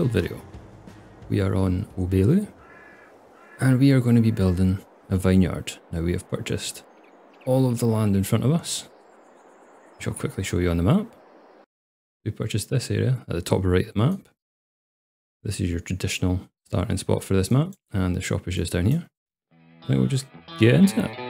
build video. We are on Haut Beyleron and we are going to be building a vineyard. Now we have purchased all of the land in front of us, which I'll quickly show you on the map. We purchased this area at the top right of the map. This is your traditional starting spot for this map and the shop is just down here. I think we'll just get into it.